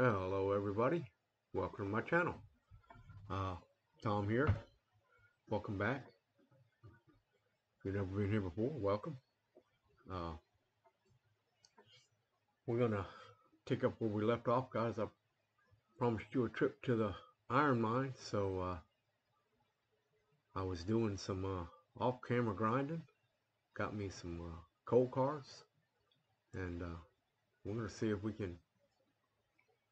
Hello everybody, welcome to my channel. Uh, Tom here, welcome back. If you've never been here before, welcome. Uh, we're gonna pick up where we left off guys. I promised you a trip to the iron mine, so uh, I was doing some uh, off-camera grinding. Got me some uh, coal cars, and uh, we're gonna see if we can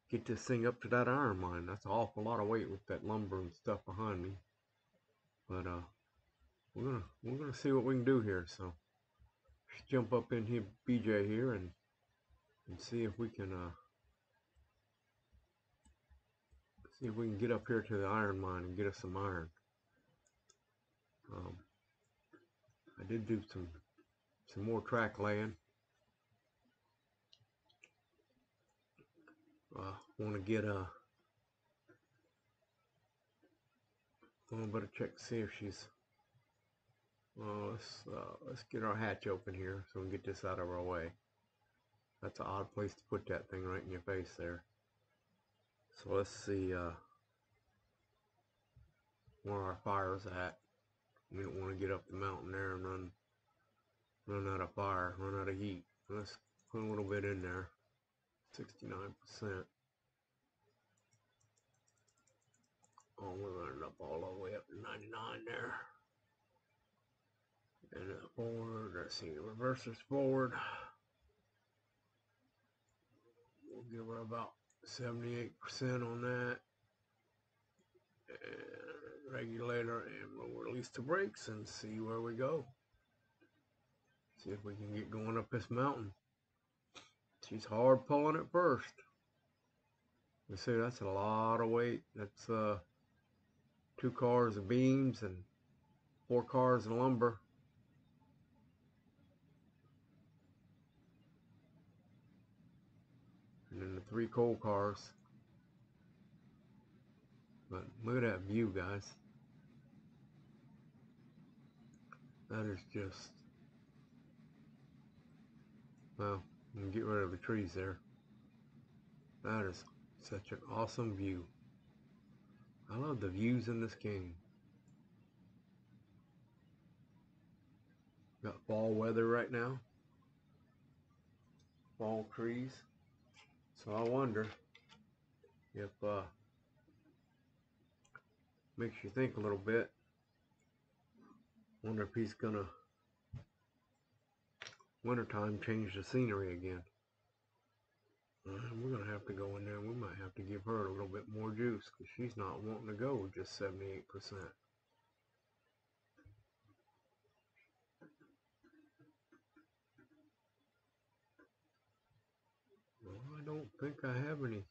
get this thing up to that iron mine. That's an awful lot of weight with that lumber and stuff behind me. But uh, we're gonna we're gonna see what we can do here. So let's jump up in here, BJ here, and and see if we can uh see if we can get up here to the iron mine and get us some iron. Um, I did do some some more track laying. Uh, want to get a well, better check to see if she's well, let's uh, let's get our hatch open here so we can get this out of our way. That's an odd place to put that thing right in your face there. So let's see uh, where our fire's at. We don't want to get up the mountain there and run run out of fire, run out of heat. Let's put a little bit in there. 69%. Oh, we're running up all the way up to 99 there. And uh, forward, let's see, reverses forward. We'll give her about 78% on that. And regulator, and we'll release the brakes and see where we go. See if we can get going up this mountain. She's hard pulling at first. You see, that's a lot of weight. That's uh, two cars of beams and four cars of lumber. And then the three coal cars. But look at that view, guys. That is just, well, and get rid of the trees there. That is such an awesome view. I love the views in this game. Got fall weather right now. Fall trees. So I wonder if uh makes you think a little bit. Wonder if he's gonna wintertime change the scenery again. We're going to have to go in there. We might have to give her a little bit more juice because she's not wanting to go just 78%. Well, I don't think I have any.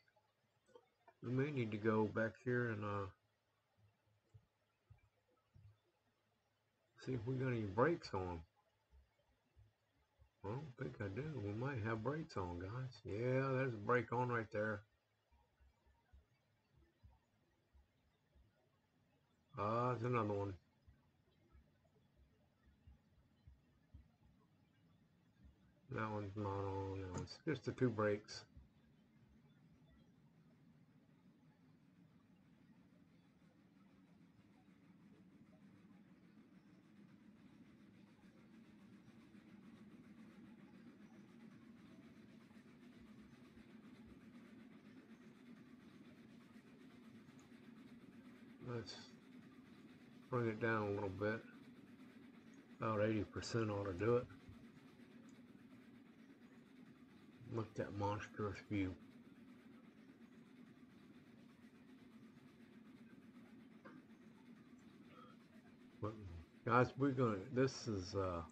We may need to go back here and uh, see if we got any brakes on. I don't think I do. We might have brakes on, guys. Yeah, there's a brake on right there. Ah, uh, there's another one. That one's not on. No, it's just the two brakes. Let's bring it down a little bit. About 80% ought to do it. Look at that monstrous view. But guys, we're gonna, this is, uh,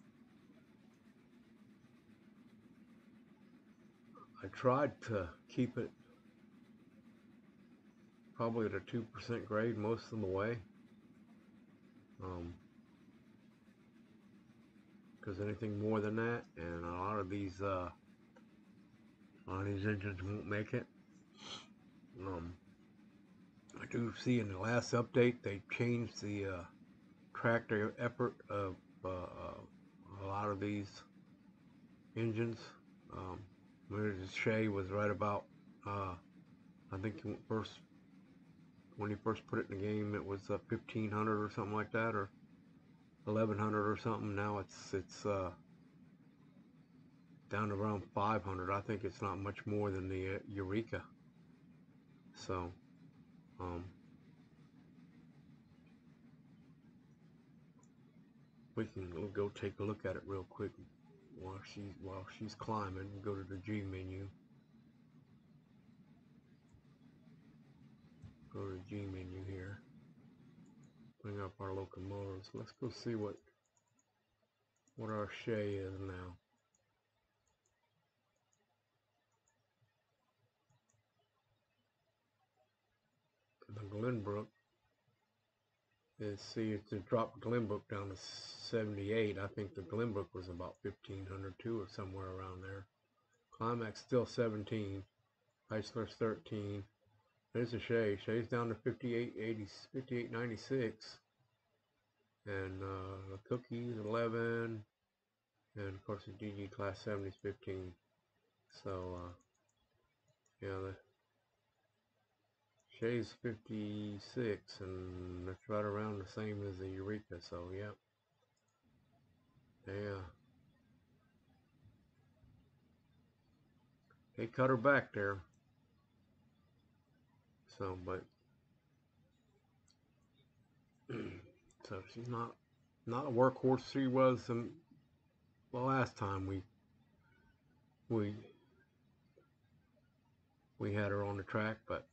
I tried to keep it probably at a 2% grade most of the way. Because um, anything more than that, and a lot of these, uh, a lot of these engines won't make it. Um, I do see in the last update they changed the uh, tractive effort of uh, uh a lot of these engines. Um, Shay was right about uh, I think he first when he first put it in the game, it was uh, 1500 or something like that, or 1100 or something. Now it's it's uh, down to around 500. I think it's not much more than the uh, Eureka. So, um, we can go take a look at it real quick while she's while she's climbing. Go to the G menu. Go to the G menu here. Bring up our locomotives. Let's go see what what our Shay is now. The Glenbrook is see if it's dropped Glenbrook down to 78. I think the Glenbrook was about 1502 or somewhere around there. Climax still 17. Heisler's 13. There's a Shay. Shay's down to 58.80, 58.96. And uh, Cookie's 11. And of course the DG Class 70 is 15. So, uh, yeah, the Shay's 56, and that's right around the same as the Eureka, so yeah. Yeah. They cut her back there. So, but so she's not not a workhorse she was the, the last time we we we had her on the track, but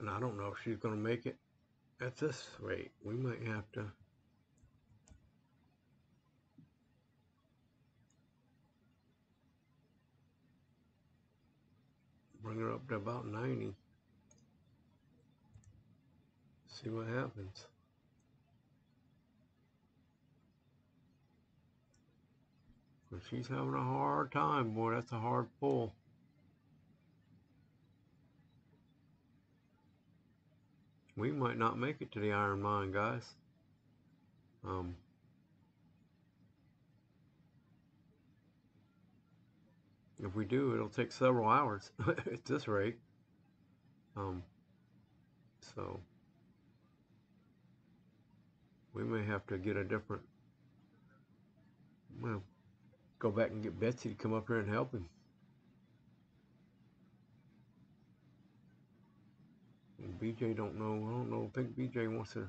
and I don't know if she's going to make it at this rate. We might have to bring her up to about 90. See what happens. But she's having a hard time, boy. That's a hard pull. we might not make it to the iron mine, guys. Um, if we do, it'll take several hours at this rate. Um, so we may have to get a different. Well, go back and get Betsy to come up here and help him. BJ don't know. I don't know. I think BJ wants to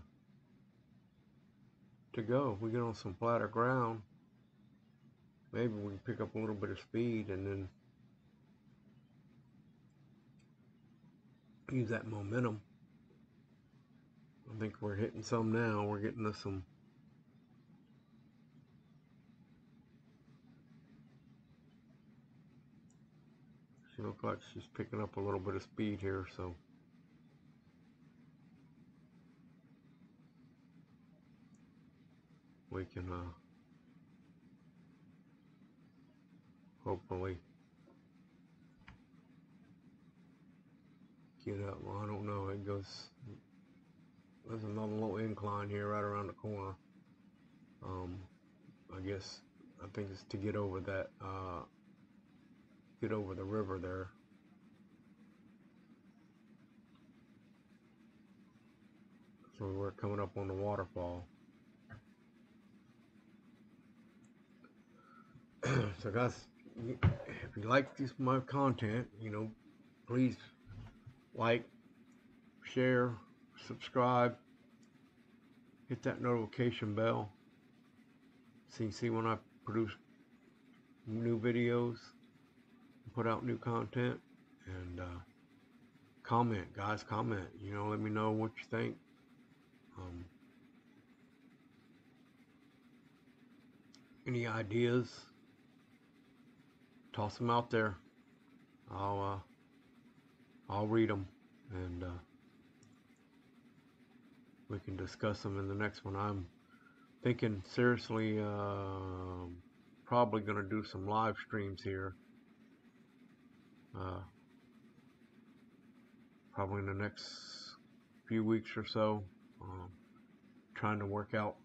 to go. If we get on some flatter ground, maybe we can pick up a little bit of speed and then use that momentum. I think we're hitting some now. We're getting to some She looks like she's picking up a little bit of speed here, so we can uh, hopefully get up. Well, I don't know. It goes. There's another little incline here right around the corner. Um, I guess I think it's to get over that. Uh, get over the river there. So we're coming up on the waterfall. so guys, if you like this my content, you know, please like, share, subscribe, hit that notification bell so you see when I produce new videos, put out new content, and uh, comment, guys, comment. You know, let me know what you think. Um, any ideas? toss them out there. I'll uh, I'll read them and uh, we can discuss them in the next one. I'm thinking seriously, uh, probably going to do some live streams here. Uh, probably in the next few weeks or so. Um, trying to work out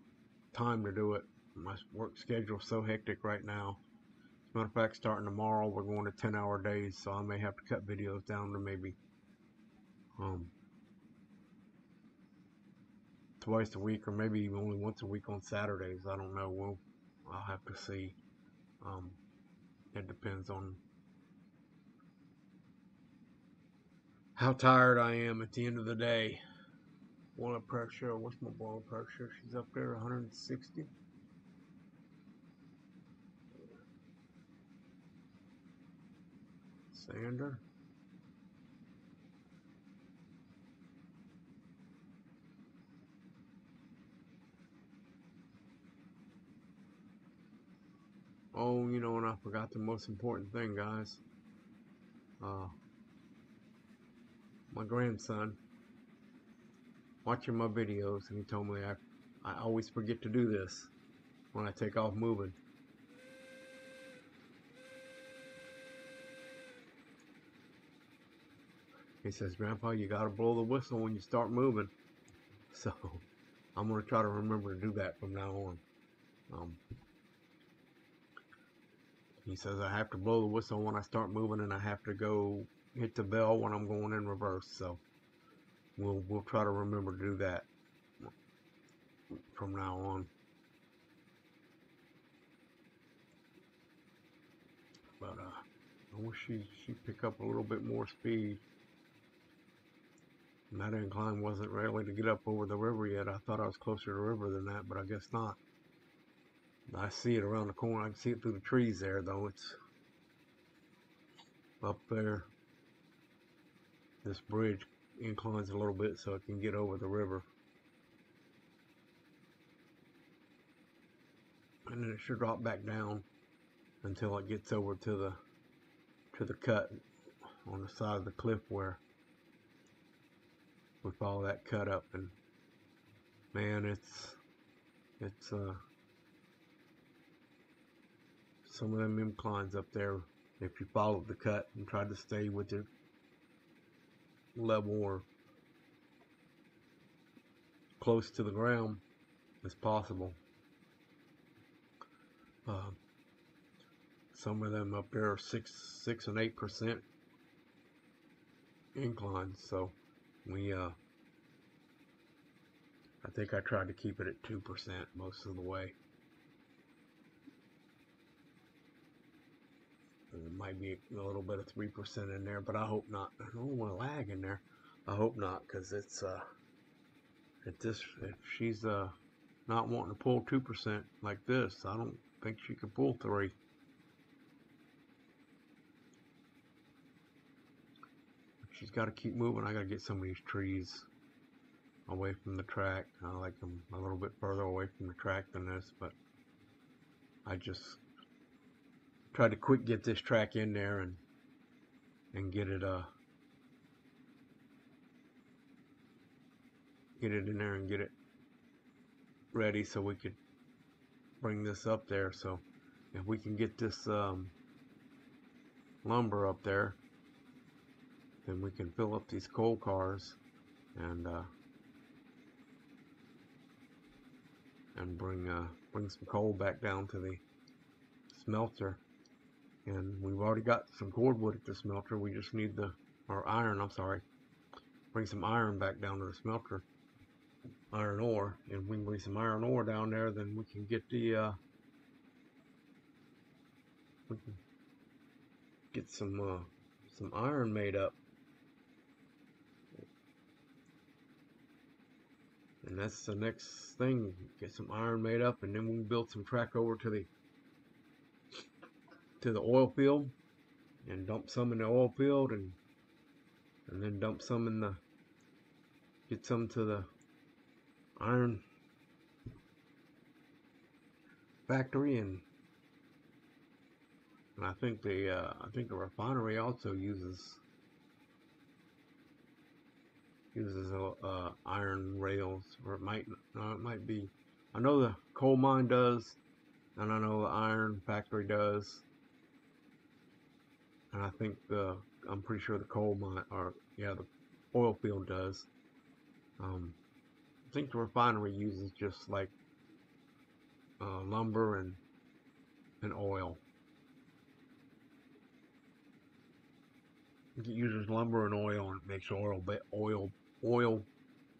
time to do it. My work schedule's so hectic right now. As a Matter of fact, starting tomorrow, we're going to 10 hour days, so I may have to cut videos down to maybe um, twice a week or maybe even only once a week on Saturdays. I don't know. We'll, I'll have to see. Um, it depends on how tired I am at the end of the day. Blood pressure, what's my blood pressure? She's up there 160. Sander. Oh, you know, and I forgot the most important thing, guys. Uh, my grandson watching my videos, and he told me I, I always forget to do this when I take off moving. He says, Grandpa, you gotta blow the whistle when you start moving. So, I'm gonna try to remember to do that from now on. Um, he says I have to blow the whistle when I start moving and I have to go hit the bell when I'm going in reverse. So we'll we'll try to remember to do that from now on. But uh, I wish she she pick up a little bit more speed. And that incline wasn't really to get up over the river yet. I thought I was closer to the river than that, but I guess not. I see it around the corner. I can see it through the trees there, though. It's up there. This bridge inclines a little bit so it can get over the river. And then it should drop back down until it gets over to the to the cut on the side of the cliff where we follow that cut up and man it's it's uh some of them inclines up there if you followed the cut and tried to stay with it level or close to the ground as possible. Uh, some of them up there are six, six and eight percent inclines. So we, uh, I think I tried to keep it at two percent most of the way. Might be a little bit of 3% in there, but I hope not. I don't want to lag in there. I hope not, because it's, uh, if this, if she's, uh, not wanting to pull 2% like this, I don't think she could pull 3. She's got to keep moving. I got to get some of these trees away from the track. I like them a little bit further away from the track than this, but I just try to quick get this track in there and and get it uh get it in there and get it ready so we could bring this up there. So if we can get this um, lumber up there then we can fill up these coal cars and uh, and bring uh, bring some coal back down to the smelter and we've already got some cordwood at the smelter. We just need the, or iron, I'm sorry. Bring some iron back down to the smelter. Iron ore. And we can bring some iron ore down there, then we can get the, uh, we can get some, uh, some iron made up. And that's the next thing. Get some iron made up and then we can build some track over to the to the oil field and dump some in the oil field and and then dump some in the get some to the iron factory and, and I think the uh, I think the refinery also uses uses uh, iron rails or it might no, it might be I know the coal mine does and I know the iron factory does and I think the I'm pretty sure the coal mine or yeah the oil field does. Um, I think the refinery uses just like uh, lumber and and oil. It uses lumber and oil and makes oil oil oil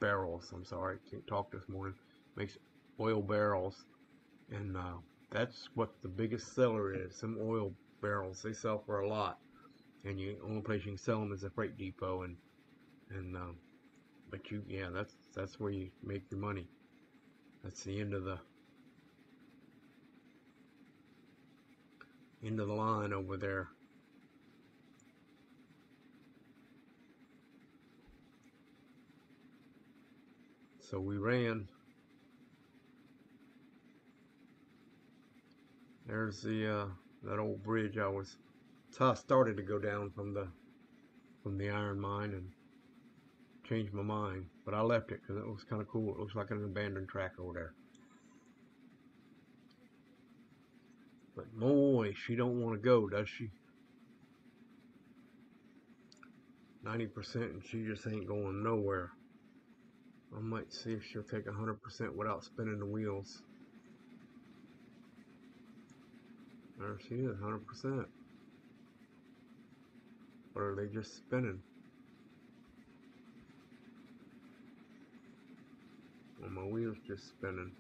barrels. I'm sorry, can't talk this morning. Makes oil barrels, and uh, that's what the biggest seller is. Some oil barrels they sell for a lot, and the only place you can sell them is a freight depot. And and um, but you yeah, that's that's where you make your money. That's the end of the end of the line over there. So we ran. There's the uh, that old bridge I was. So I started to go down from the from the iron mine and changed my mind, but I left it because it looks kind of cool. It looks like an abandoned track over there. But boy, she don't want to go, does she? 90% and she just ain't going nowhere. I might see if she'll take 100% without spinning the wheels. There she is, 100%. Or are they just spinning? Well, my wheel's just spinning.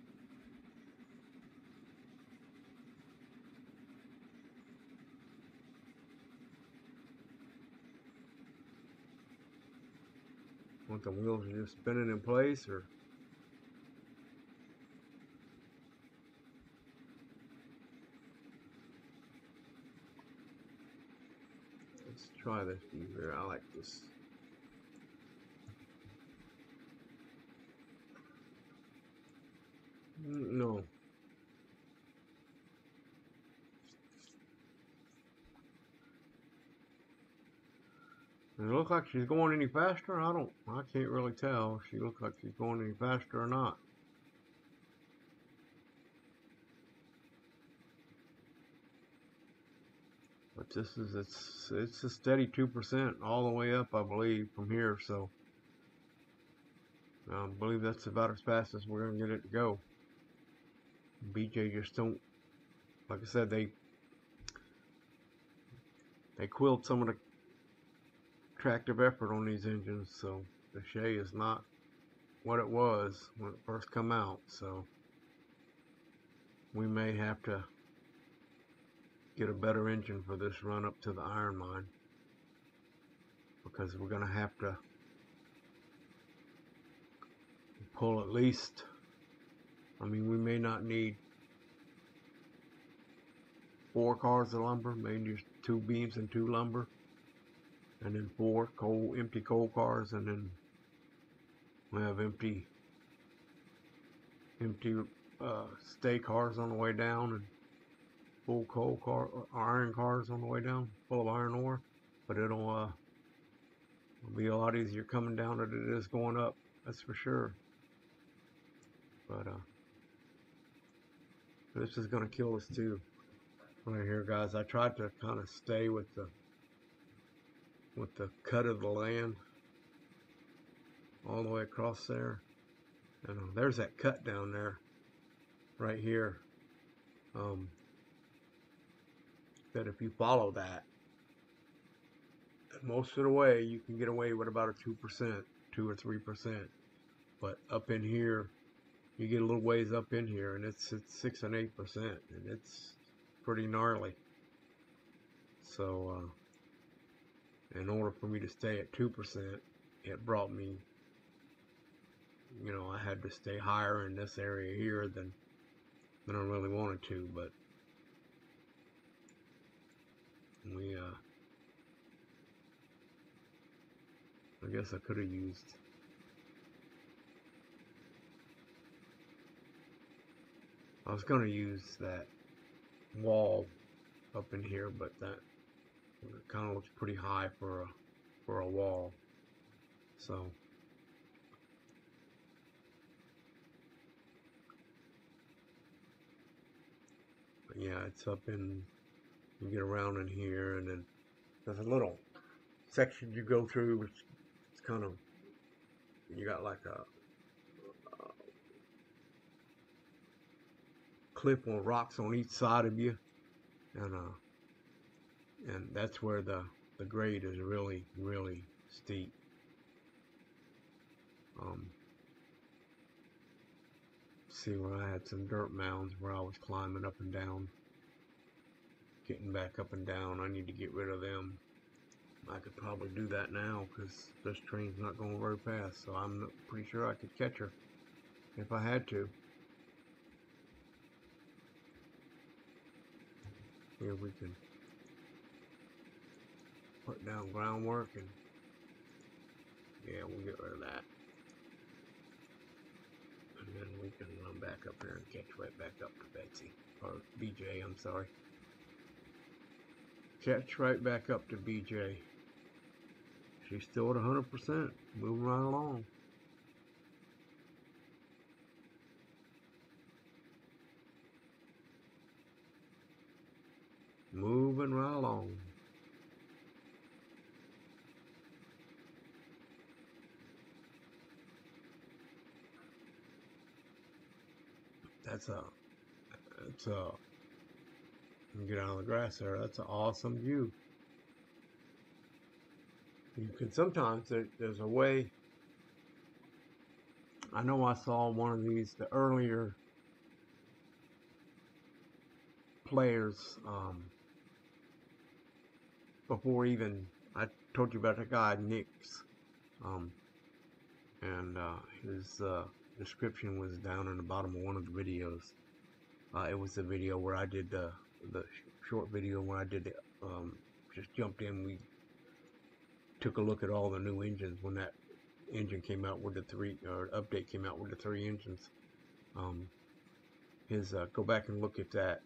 Want the wheels are just spinning in place or let's try this. I like this. Mm, no. Does it look like she's going any faster? I don't, I can't really tell she looks like she's going any faster or not. This is, it's, it's a steady 2% all the way up, I believe, from here, so. I believe that's about as fast as we're to get it to go. BJ just don't, like I said, they, they quilled some of the tractive effort on these engines, so the Shay is not what it was when it first come out, so we may have to get a better engine for this run up to the iron mine. Because we're going to have to pull at least I mean we may not need four cars of lumber maybe just two beams and two lumber and then four coal empty coal cars and then we have empty empty uh, stay cars on the way down and full coal car iron cars on the way down full of iron ore but it'll uh it'll be a lot easier coming down than it is going up that's for sure but uh this is gonna kill us too right here guys I tried to kind of stay with the with the cut of the land all the way across there. And uh, there's that cut down there, right here. Um, that if you follow that, most of the way you can get away with about a 2%, 2 or 3%. But up in here, you get a little ways up in here and it's, it's 6 and 8%, and it's pretty gnarly. So, uh, in order for me to stay at 2%, it brought me, you know, I had to stay higher in this area here than, than I really wanted to, but we, uh, I guess I could have used I was going to use that wall up in here, but that kind of looks pretty high for a for a wall. So yeah, it's up in you get around in here and then there's a little section you go through which it's kind of you got like a, a cliff on rocks on each side of you and uh and that's where the the grade is really, really steep. Um, see where I had some dirt mounds where I was climbing up and down, getting back up and down. I need to get rid of them. I could probably do that now because this train's not going very fast, so I'm pretty sure I could catch her if I had to. Here we can put down groundwork and yeah, we'll get rid of that. And then we can run back up here and catch right back up to Betsy. Or BJ, I'm sorry. Catch right back up to BJ. She's still at 100%, moving right along. Moving right along. That's a, that's a, get out of the grass there. That's an awesome view. You can sometimes, there, there's a way, I know I saw one of these, the earlier players, um, before even, I told you about the guy, Nix, um, and, uh, his, uh, description was down in the bottom of one of the videos. Uh, it was a video where I did the, the short video when I did it, um, just jumped in, we took a look at all the new engines when that engine came out with the three, or update came out with the three engines. Um, his, uh, go back and look at that,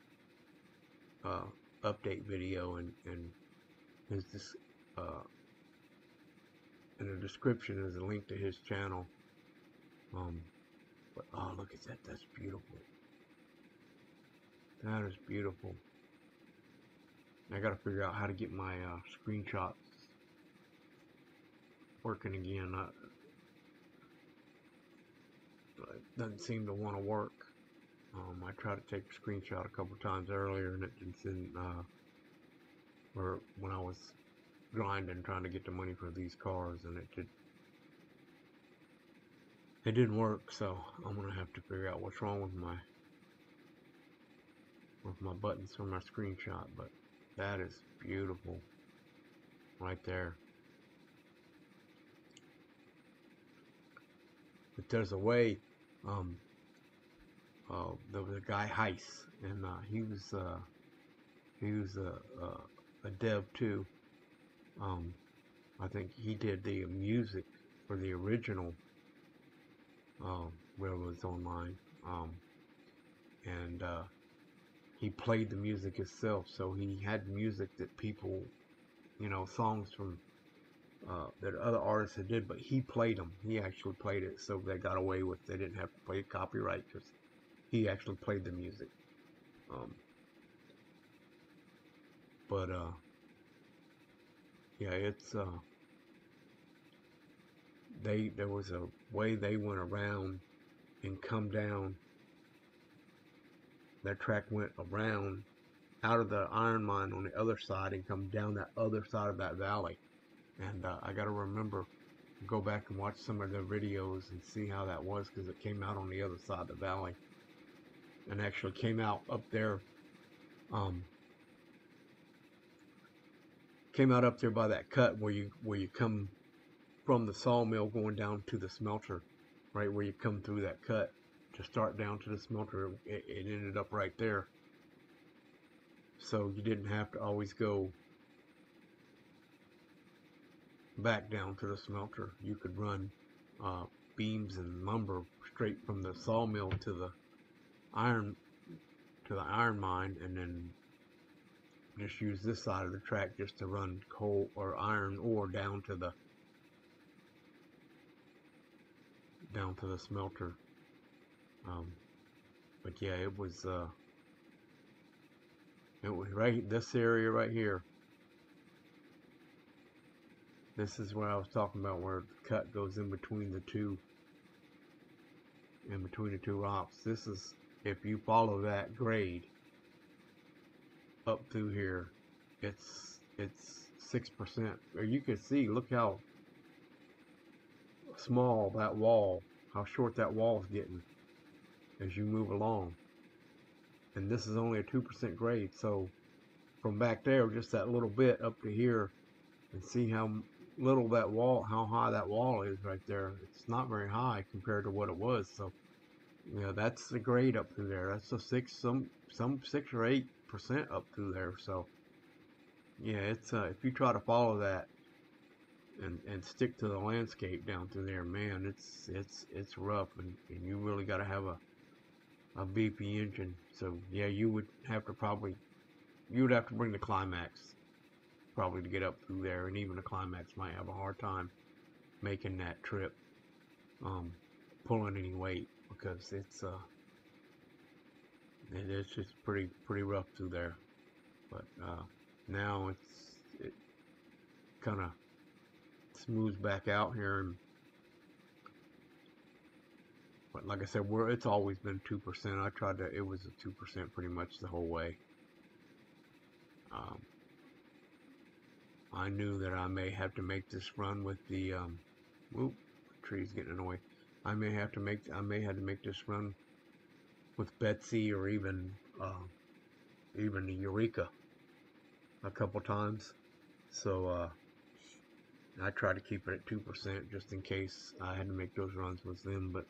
uh, update video and, and his, this, uh, in the description is a link to his channel. Um, but oh, look at that. That's beautiful. That is beautiful. I gotta figure out how to get my uh, screenshots working again. I, it doesn't seem to want to work. Um, I tried to take a screenshot a couple times earlier and it didn't, uh, or when I was grinding trying to get the money for these cars and it did it didn't work so I'm gonna have to figure out what's wrong with my with my buttons for my screenshot but that is beautiful right there but there's a way um uh, there was a guy Heiss and uh, he was uh, he was a, a, a dev too um, I think he did the music for the original um, Railroads Online. Um, and uh, he played the music himself, so he had music that people, you know, songs from uh, that other artists had did, but he played them. He actually played it, so they got away with. They didn't have to play copyright because he actually played the music. Um, but uh, yeah, it's uh, they there was a way they went around and come down. That track went around out of the iron mine on the other side and come down that other side of that valley. And uh, I got to remember, go back and watch some of the videos and see how that was because it came out on the other side of the valley and actually came out up there. Um, came out up there by that cut where you where you come from the sawmill going down to the smelter, right where you come through that cut to start down to the smelter. It, it ended up right there. So you didn't have to always go back down to the smelter. You could run uh, beams and lumber straight from the sawmill to the iron to the iron mine and then just use this side of the track just to run coal or iron ore down to the down to the smelter. Um, but yeah, it was, uh, it was right, this area right here. This is where I was talking about where the cut goes in between the two, in between the two rocks. This is, if you follow that grade up through here, it's, it's six percent. Or you can see, look how small that wall, how short that wall is getting as you move along. And this is only a two percent grade, so from back there, just that little bit up to here, and see how little that wall, how high that wall is right there. It's not very high compared to what it was. So, you know, that's the grade up through there. That's a six, some, some six or eight percent up through there. So, yeah, it's uh, if you try to follow that and and stick to the landscape down through there, man, it's it's it's rough, and, and you really got to have a a BP engine. So yeah, you would have to probably you would have to bring the climax probably to get up through there, and even the climax might have a hard time making that trip, um, pulling any weight because it's uh, it, it's just pretty pretty rough through there. But uh, now it's it kind of smooths back out here, and but like I said, we're it's always been two percent. I tried to it was a two percent pretty much the whole way. Um, I knew that I may have to make this run with the, um, whoop, tree's getting annoyed. I may have to make, I may have to make this run with Betsy or even, uh, even the Eureka a couple times. So, uh, I try to keep it at 2% just in case I had to make those runs with them. But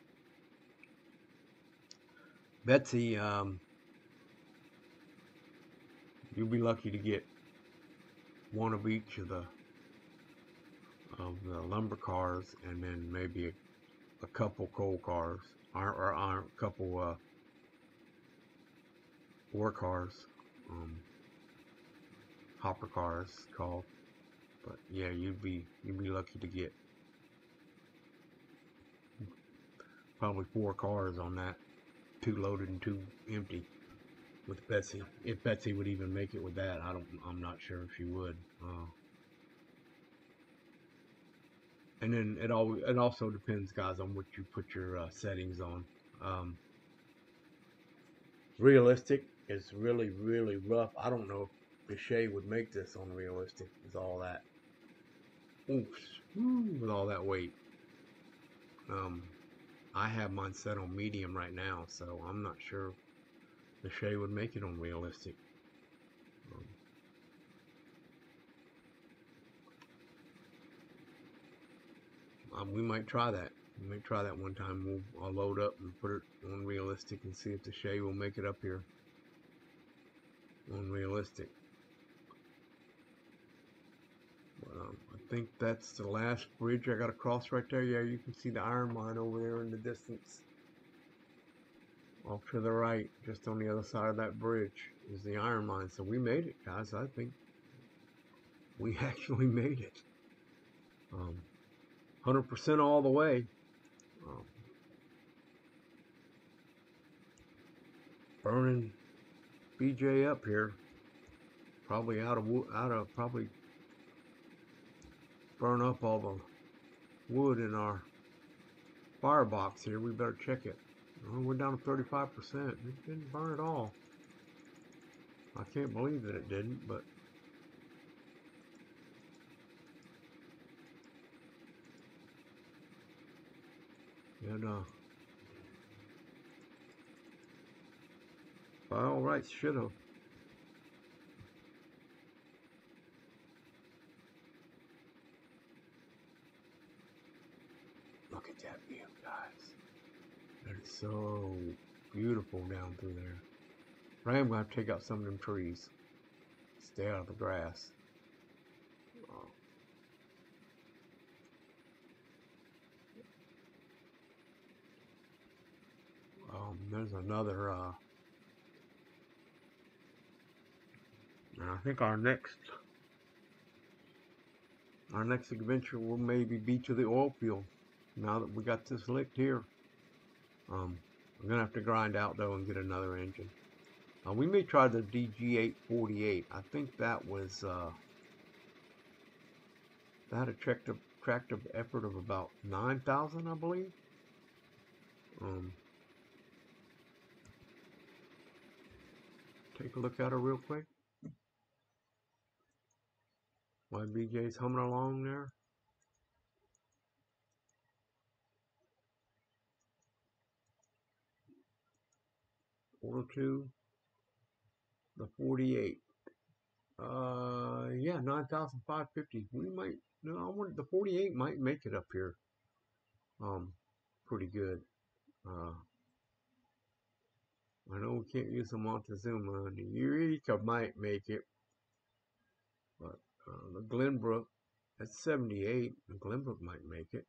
Betsy, um, you'll be lucky to get one of each of the of the lumber cars and then maybe a, a couple coal cars or, or, or a couple uh, ore cars um, hopper cars called. But yeah you'd be you'd be lucky to get probably four cars on that two loaded and two empty with Betsy. If Betsy would even make it with that, I don't. I'm not sure if she would. Uh, and then it all it also depends, guys, on what you put your uh, settings on. Um, realistic is really really rough. I don't know if Bishay would make this on realistic. Is all that. Oops, with all that weight. Um, I have mine set on medium right now, so I'm not sure the Shay would make it unrealistic. Um, um, we might try that. We might try that one time. We'll I'll load up and put it on realistic and see if the Shay will make it up here on realistic. Um, I think that's the last bridge I got to cross right there. Yeah, you can see the iron mine over there in the distance. Off to the right, just on the other side of that bridge, is the iron mine. So we made it, guys. I think we actually made it. Um, 100% all the way. Um, burning BJ up here. Probably out of out of probably burn up all the wood in our firebox here. We better check it. Oh, we're down to 35%. It didn't burn at all. I can't believe that it didn't, but and uh by all rights should have look at that view guys it's so beautiful down through there. I am going to take out some of them trees. Stay out of the grass. Um, there's another, uh, I think our next, our next adventure will maybe be to the oil field. Now that we got this licked here. Um, I'm gonna have to grind out though and get another engine. Uh, we may try the DG848. I think that was uh, that had a tractive, tractive effort of about 9,000, I believe. Um, take a look at her real quick. My BJ's humming along there. Four two. The forty eight. Uh yeah, nine thousand five fifty. We might no, I wonder the forty eight might make it up here. Um pretty good. Uh I know we can't use the Montezuma. The Eureka might make it. But uh, the Glenbrook, at 78. The Glenbrook might make it.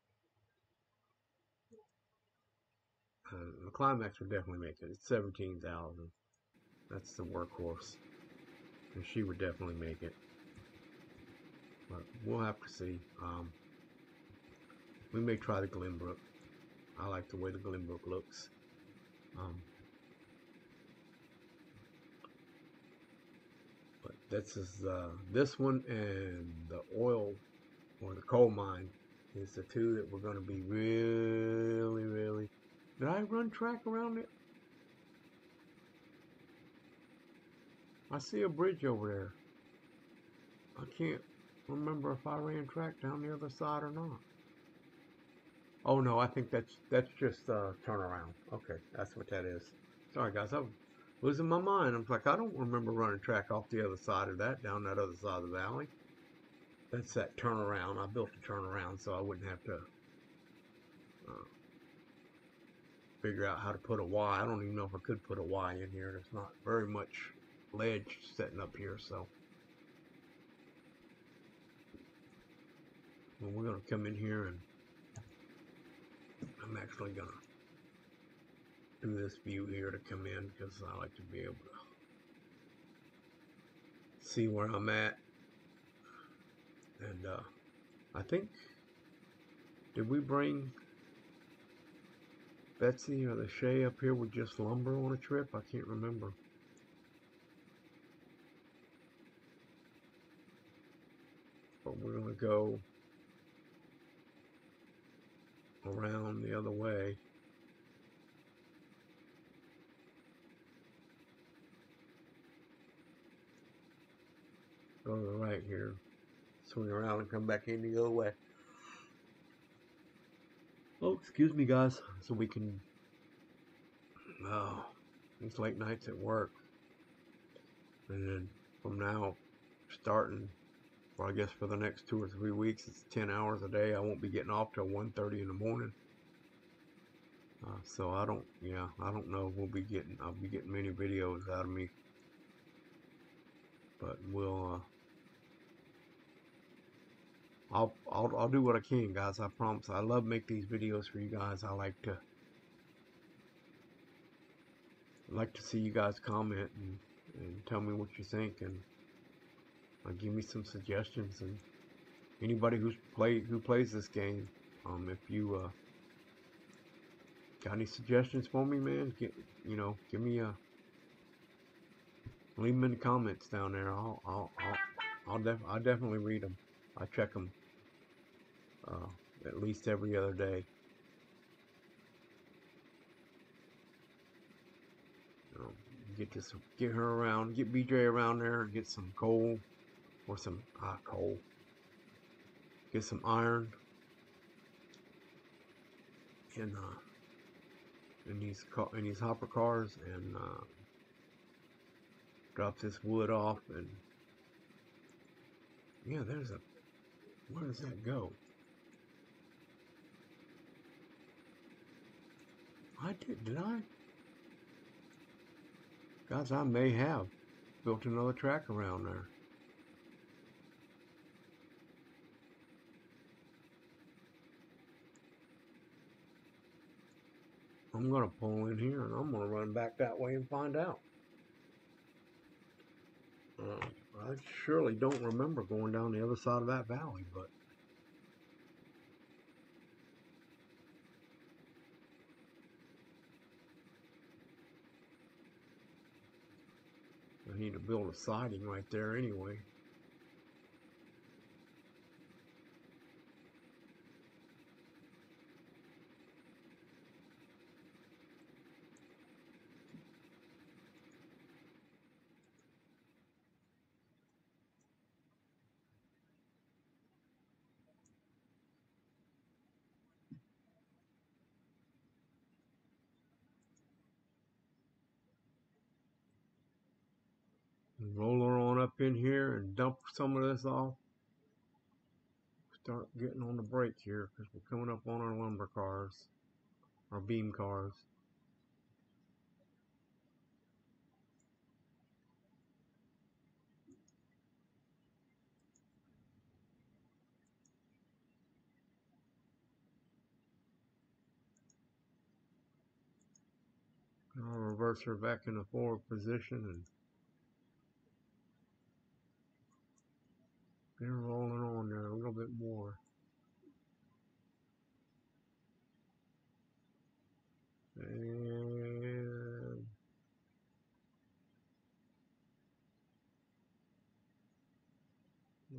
Uh, the Climax would definitely make it. It's 17,000. That's the workhorse. And she would definitely make it. But we'll have to see. Um, we may try the Glenbrook. I like the way the Glenbrook looks. Um, This is uh, this one and the oil or the coal mine is the two that we're going to be really, really. Did I run track around it? I see a bridge over there. I can't remember if I ran track down the other side or not. Oh no, I think that's that's just uh, turnaround. Okay, that's what that is. Sorry guys, I'm losing my mind. I'm like, I don't remember running track off the other side of that, down that other side of the valley. That's that turnaround. I built a turnaround so I wouldn't have to uh, figure out how to put a Y. I don't even know if I could put a Y in here. There's not very much ledge setting up here, so. Well, we're going to come in here and I'm actually going to do this view here to come in because I like to be able to see where I'm at. And uh, I think, did we bring Betsy or the Shay up here with just lumber on a trip? I can't remember. But we're going to go around the other way. go to the right here, swing around and come back in the other way. Oh, excuse me, guys. So we can. Oh, these late nights at work, and then from now, starting, for I guess for the next two or three weeks, it's ten hours a day. I won't be getting off till 1.30 in the morning. Uh, so I don't, yeah, I don't know. We'll be getting, I'll be getting many videos out of me but we'll uh, I'll, I'll I'll do what I can guys I promise I love make these videos for you guys I like to like to see you guys comment and, and tell me what you think and uh, give me some suggestions and anybody who's play who plays this game um, if you uh, got any suggestions for me man get you know give me a leave them in the comments down there. I'll I'll I'll, I'll, def I'll definitely read them. I check them uh, at least every other day. get get her around, get BJ around there, get some coal or some uh, coal. Get some iron in uh, in these in these hopper cars and. Uh, drop this wood off and yeah there's a where does that go I did did I? Guys I may have built another track around there. I'm gonna pull in here and I'm gonna run back that way and find out. Uh, I surely don't remember going down the other side of that valley, but need to build a siding right there anyway. roll her on up in here and dump some of this off. Start getting on the brake here because we're coming up on our lumber cars, our beam cars. I'll reverse her back in the forward position and They're rolling on there a little bit more. And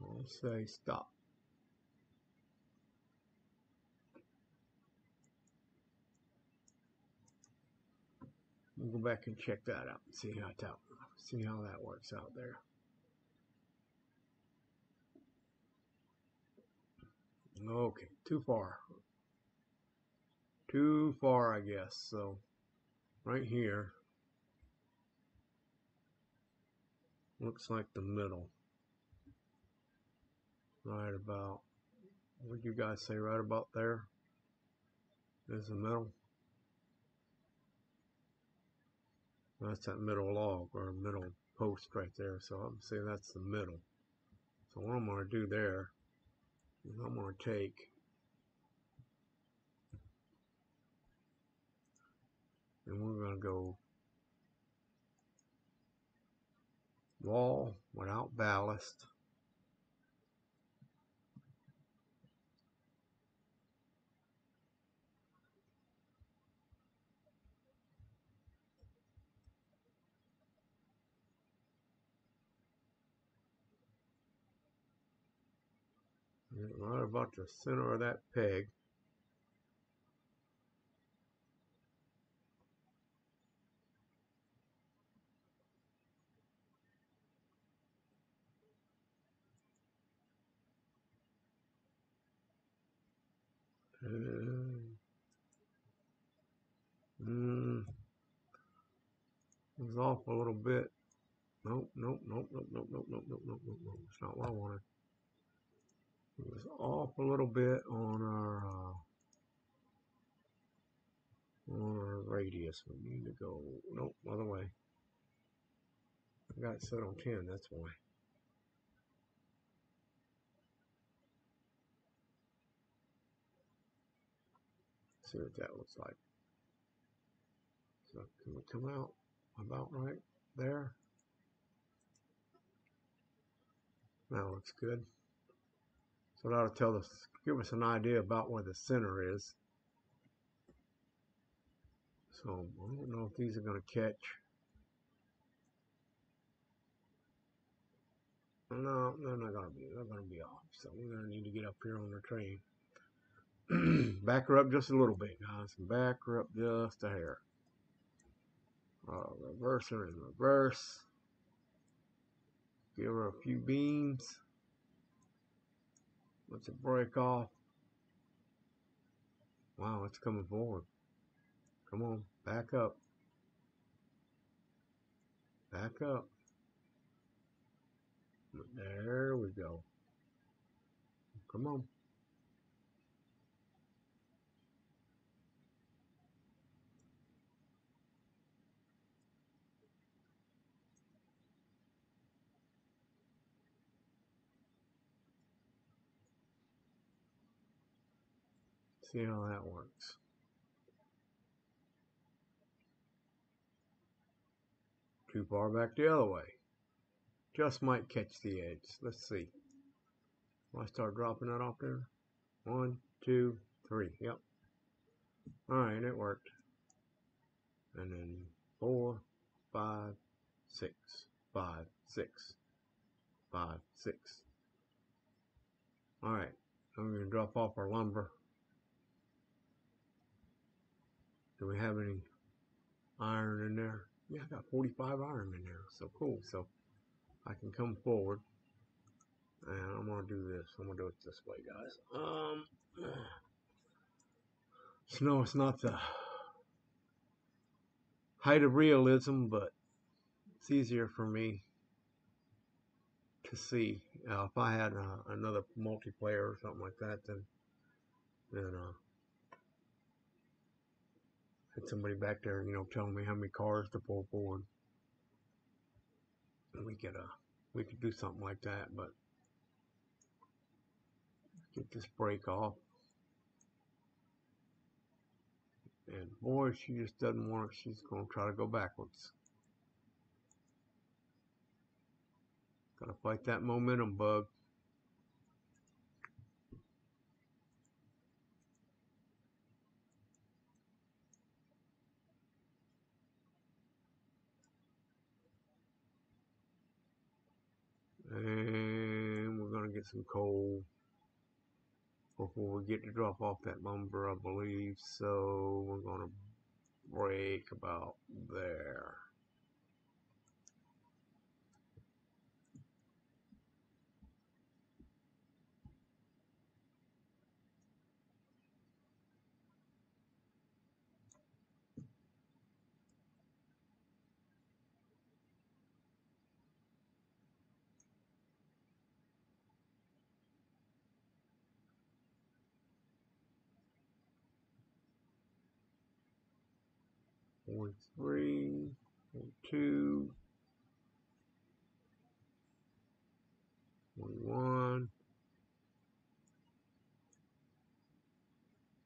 I'll say stop. We'll go back and check that out. See how that see how that works out there. Okay, too far. Too far, I guess. So, right here looks like the middle. Right about, what do you guys say, right about there is the middle? That's that middle log or middle post right there. So I'm saying that's the middle. So what I'm going to do there I'm going to take and we're going to go wall without ballast right about the center of that peg. And, mm, it's off a little bit. Nope, nope, nope, nope, nope, nope, nope, nope, nope, nope, nope. It's not what I wanted. It was off a little bit on our uh, on our radius. We need to go nope other way. I got it set on 10, that's why. see what that looks like. So can we come out about right there? That looks good. So that'll tell us, give us an idea about where the center is. So I don't know if these are going to catch. No, they're not going to be. They're going to be off. So we're going to need to get up here on the train. back her up just a little bit, guys. Back her up just a hair. Uh, reverse her in reverse. Give her a few beams. Let's brake off. Wow, it's coming forward. Come on, back up. Back up. There we go. Come on. See how that works. Too far back the other way. Just might catch the edge. Let's see. Will I start dropping that off there? One, two, three. Yep. Alright, it worked. And then four, five, six, five, six, five, six. Alright, I'm going to drop off our lumber. Do we have any iron in there? Yeah, I got 45 iron in there. So cool. So I can come forward. And I'm going to do this. I'm going to do it this way, guys. Um, so no, it's not the height of realism, but it's easier for me to see. Uh, if I had uh, another multiplayer or something like that, then then uh, somebody back there, you know, telling me how many cars to pull forward. And we could uh we could do something like that, but get this brake off. And boy, she just doesn't want it. She's going to try to go backwards. Gotta fight that momentum bug. And we're gonna get some coal before we get to drop off that lumber, I believe. So we're gonna break about there. Two, one,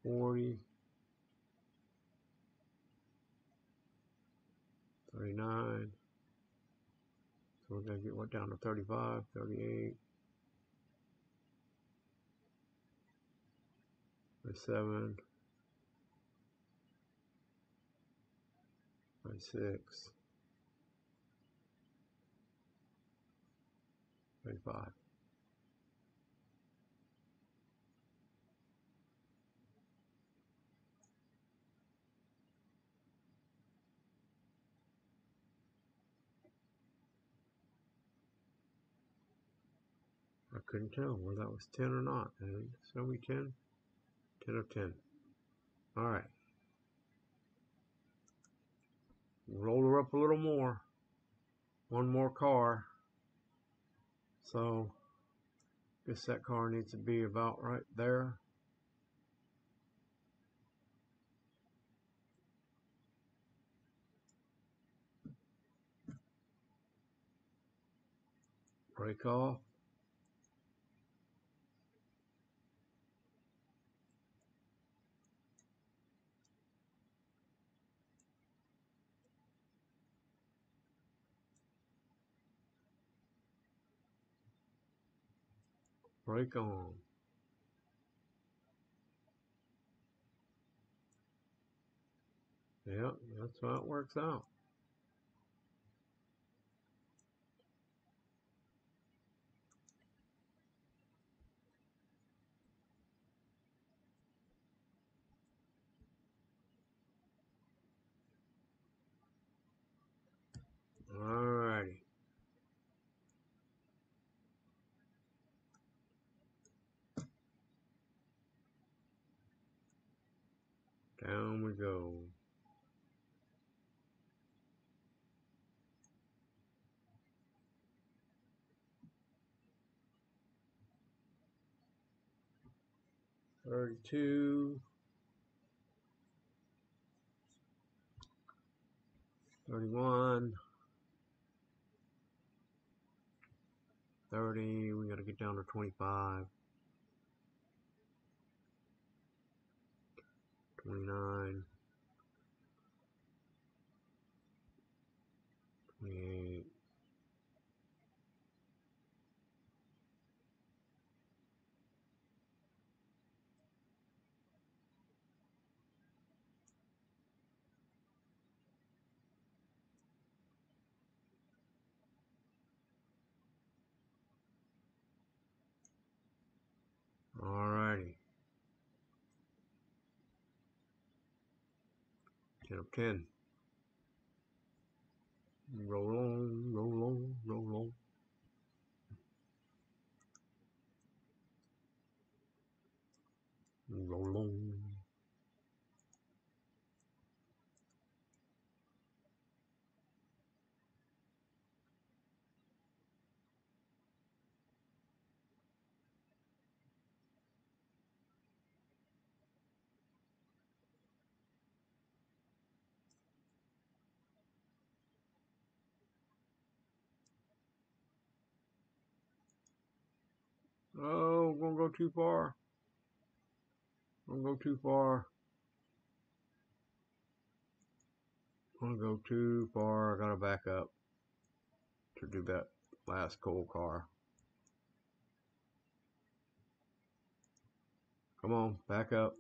forty, thirty-nine. So we're gonna get what down to 35, 38, 37. by six, by five. I couldn't tell whether that was 10 or not. And show me 10. 10 of 10. All right. roll her up a little more. One more car. So, guess that car needs to be about right there. Brake off. Brake on. Yep, that's how it works out. Alrighty. Down we go. Thirty-two. Thirty-one. Thirty. We gotta get down to twenty-five. 29, 28, 10 of 10. Roll on, roll on, roll on. Roll on. Go too far. Don't go too far. Don't go too far. I gotta back up to do that last coal car. Come on, back up.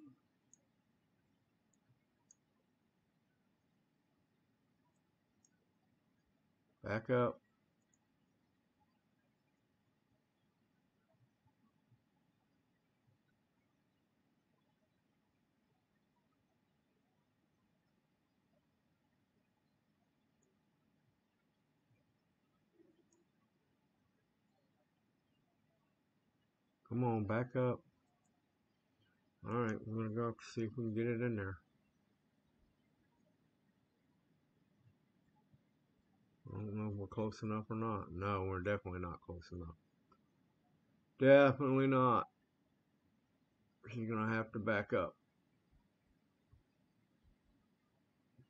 Back up. Come on, back up. Alright, we're gonna go up to see if we can get it in there. I don't know if we're close enough or not. No, we're definitely not close enough. Definitely not. She's gonna have to back up.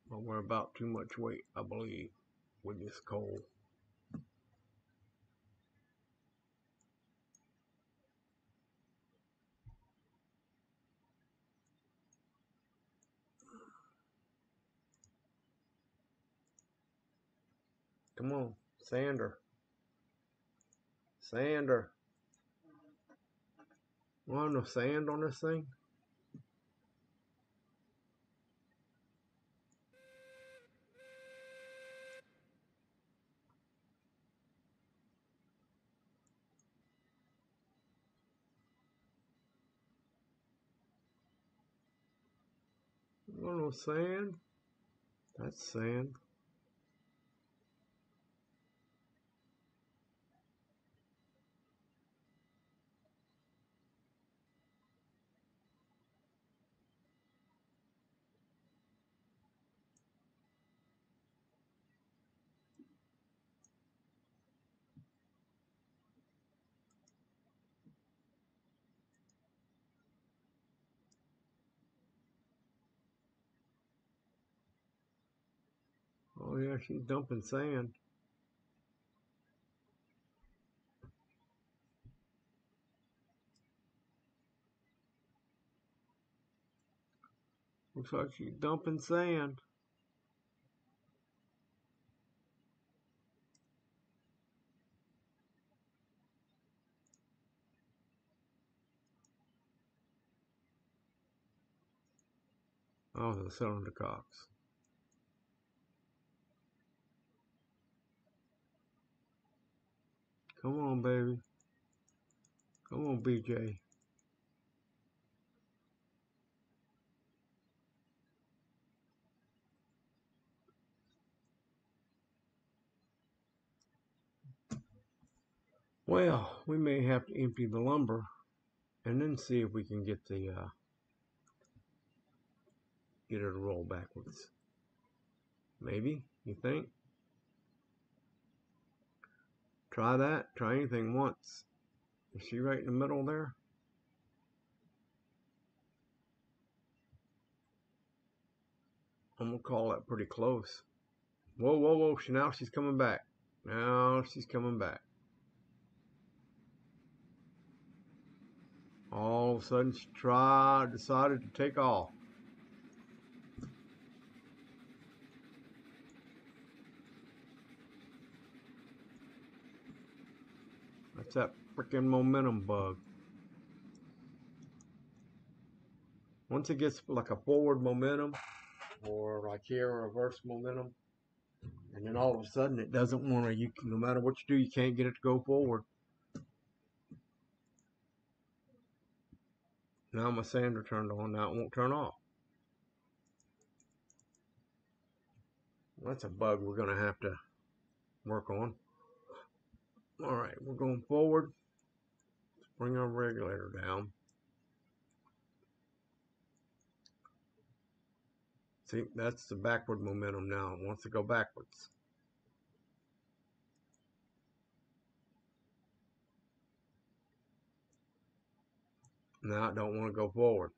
But we're about too much weight, I believe, with this coal. Come on, Sander. Sander. Want no sand on this thing? Want no sand? That's sand. Oh yeah, she's dumping sand. Looks like she's dumping sand. Oh, the cylinder cocks. Come on, baby. Come on, BJ. Well, we may have to empty the lumber and then see if we can get the uh, get it to roll backwards. Maybe, you think? Try that. Try anything once. Is she right in the middle there? I'm gonna call that pretty close. Whoa, whoa, whoa! She, now she's coming back. Now she's coming back. All of a sudden, she tried, decided to take off. That's that freaking momentum bug. Once it gets like a forward momentum, or like here, a reverse momentum, and then all of a sudden it doesn't want to, you no matter what you do, you can't get it to go forward. Now my sander turned on, now it won't turn off. That's a bug we're going to have to work on. Alright, we're going forward. Let's bring our regulator down. See, that's the backward momentum now. It wants to go backwards. Now I don't want to go forward.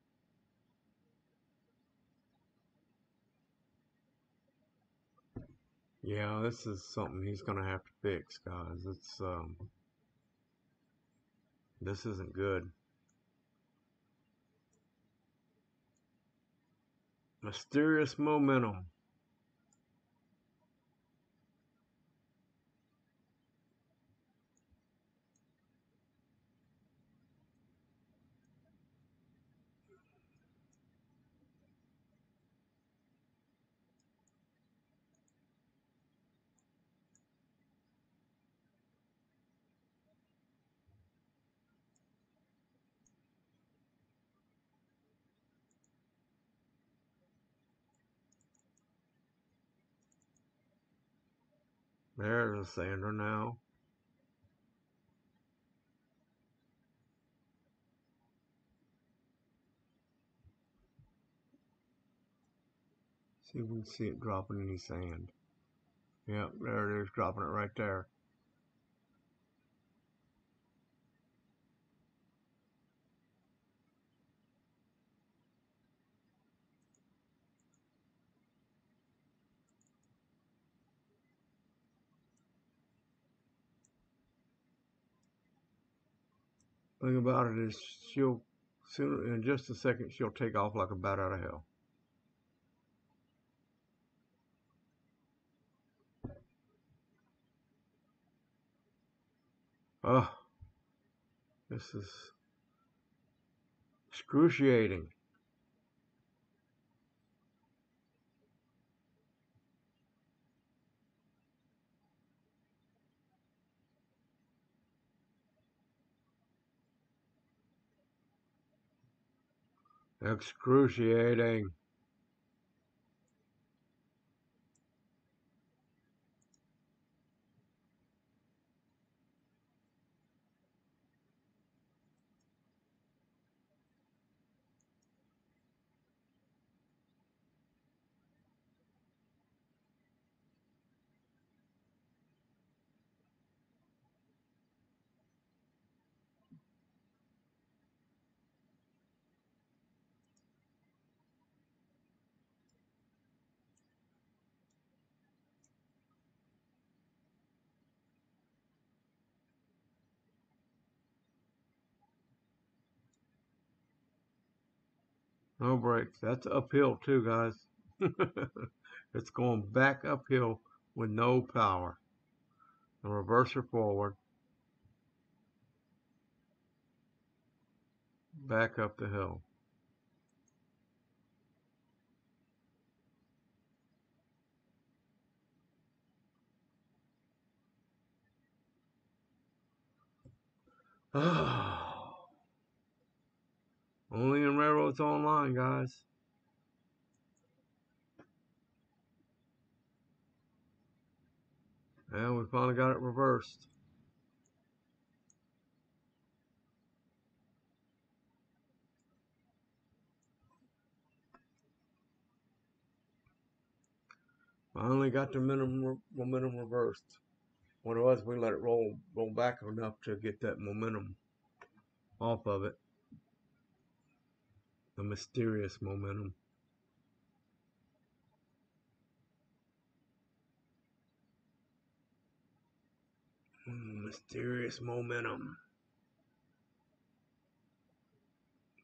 Yeah, this is something he's going to have to fix, guys. It's um, this isn't good. Mysterious momentum. There's a sander now. See if we can see it dropping any sand. Yep, there it is, dropping it right there. Thing about it is she'll soon in just a second she'll take off like a bat out of hell. Oh, this is excruciating. Excruciating. No brakes. That's uphill too, guys. it's going back uphill with no power. And reverser forward. Back up the hill. Only in Railroads Online, guys. And we finally got it reversed. Finally got the minimum momentum reversed. What it was, we let it roll roll back enough to get that momentum off of it. The mysterious momentum. Mysterious momentum.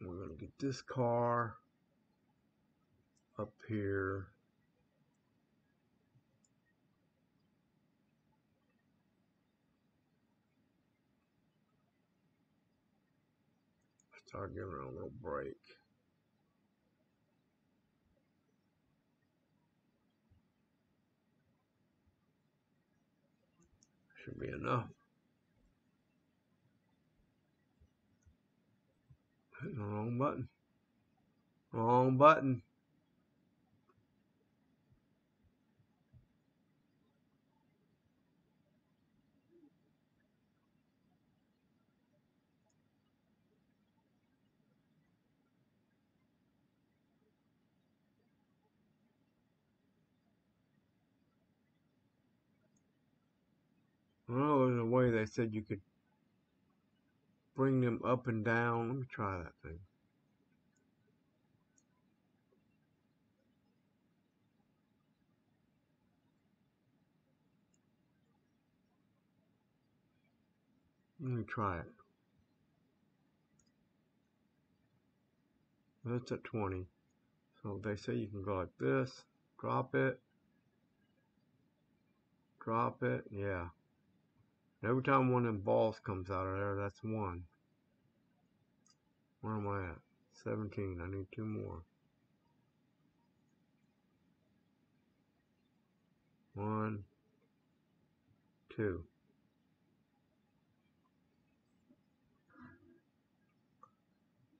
We're going to get this car up here. Start giving it a little brake. Should be enough. Wrong button. Wrong button. Well, there's a way they said you could bring them up and down. Let me try that thing. Let me try it. That's at 20. So they say you can go like this, drop it, drop it, yeah. Every time one of them balls comes out of there, that's one. Where am I at? 17. I need two more. One, two.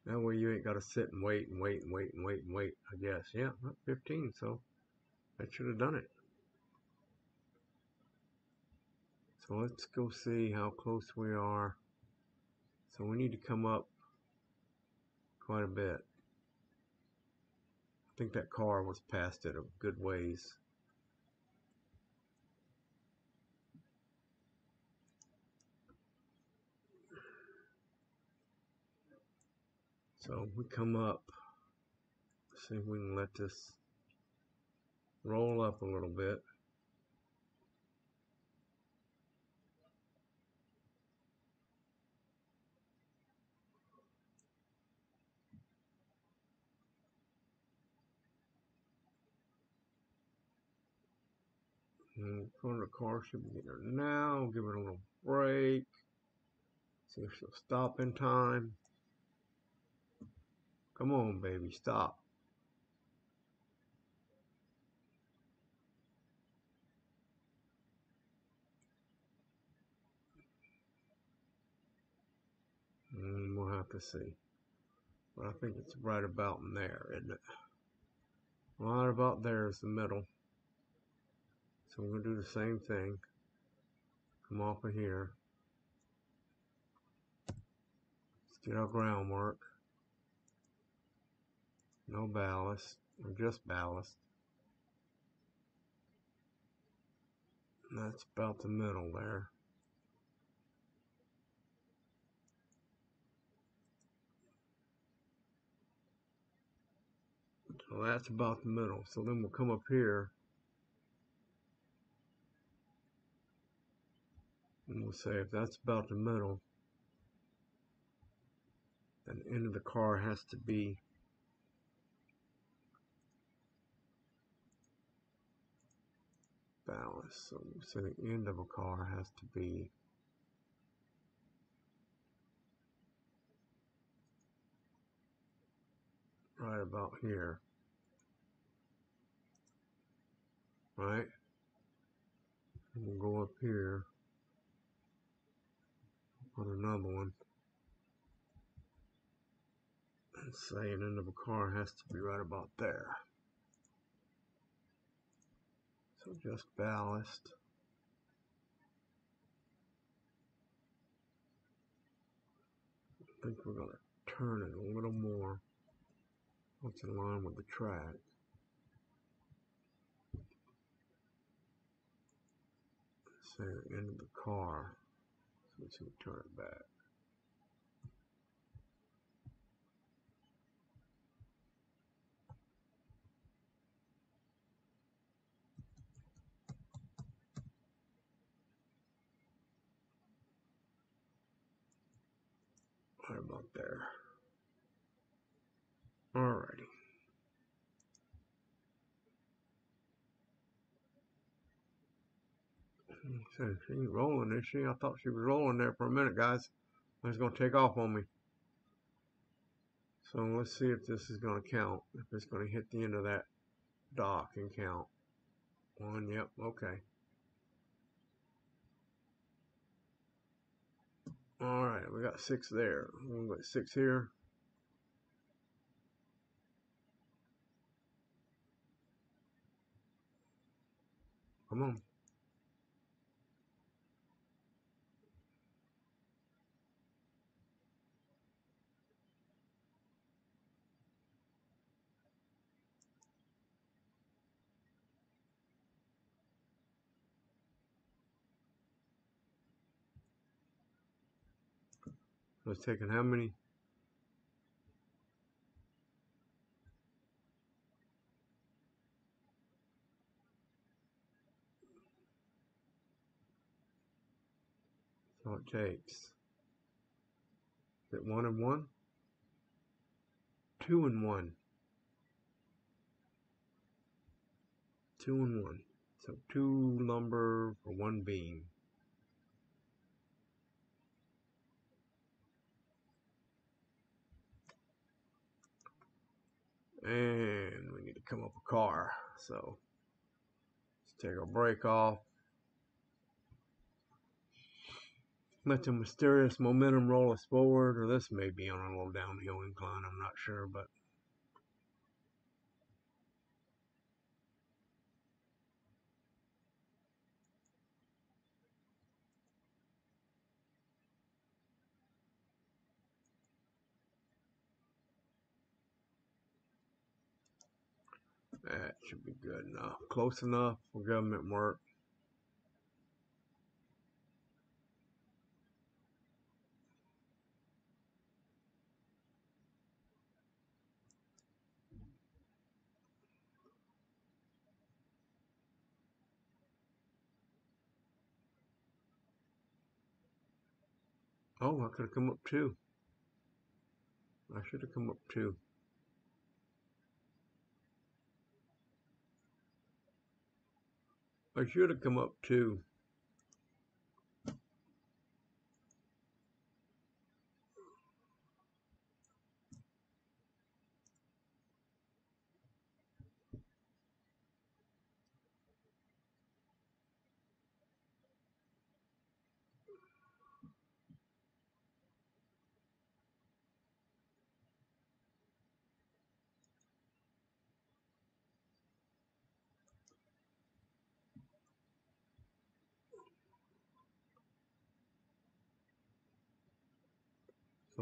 That way you ain't got to sit and wait and wait and wait and wait and wait, I guess. Yeah, 15, so that should have done it. So let's go see how close we are. So we need to come up quite a bit. I think that car was past it a good ways. So we come up, see if we can let this roll up a little bit. Mm-hmm. And of the car should be there now. Give it a little brake. See if she'll stop in time. Come on, baby, stop. And we'll have to see. But I think it's right about in there, isn't it? Right about there is the middle. So we're going to do the same thing. Come off of here. Let's get our groundwork no ballast, or just ballast. And that's about the middle there. So that's about the middle. So then we'll come up here. And we'll say if that's about the middle, then the end of the car has to be ballast. So, so the end of a car has to be right about here. Right? And we'll go up here on another one and say an end of a car has to be right about there. So just ballast. I think we're going to turn it a little more once in line with the track. Say the end of the car. Let's see, turn it back. Right about there. Alrighty. So she ain't rolling, is she? I thought she was rolling there for a minute, guys. It's going to take off on me. So let's see if this is going to count. If it's going to hit the end of that dock and count. One, yep, okay. All right, we got six there. We got six here. Come on. I was taking how many? So it takes. Is it one and one? Two and one. two and one. So two lumber for one beam. And we need to come up a car. So let's take our brake off. Let the mysterious momentum roll us forward, or this may be on a little downhill incline, I'm not sure, but That should be good enough. Close enough for government work. Oh, I could have come up too. I should have come up too. I should have come up too.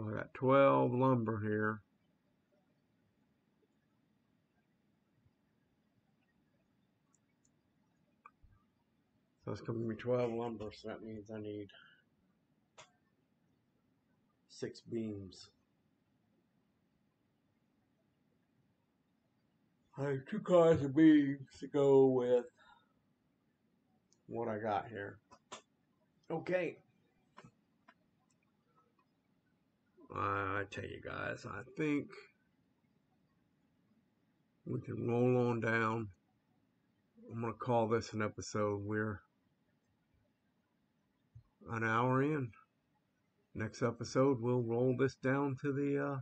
So I got 12 lumber here. So it's going to be 12 lumber, so that means I need six beams. I have two cars of beams to go with what I got here. Okay. I tell you guys, I think we can roll on down. I'm going to call this an episode. We're an hour in. Next episode, we'll roll this down to the uh,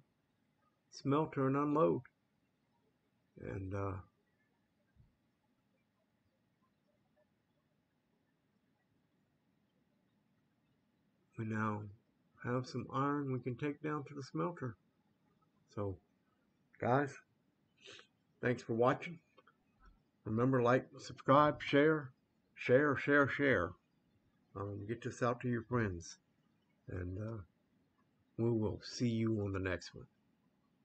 smelter and unload. And uh, we now have some iron we can take down to the smelter. So, guys, thanks for watching. Remember, like, subscribe, share, share, share, share. Um, get this out to your friends. And uh, we will see you on the next one.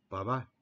Bye bye.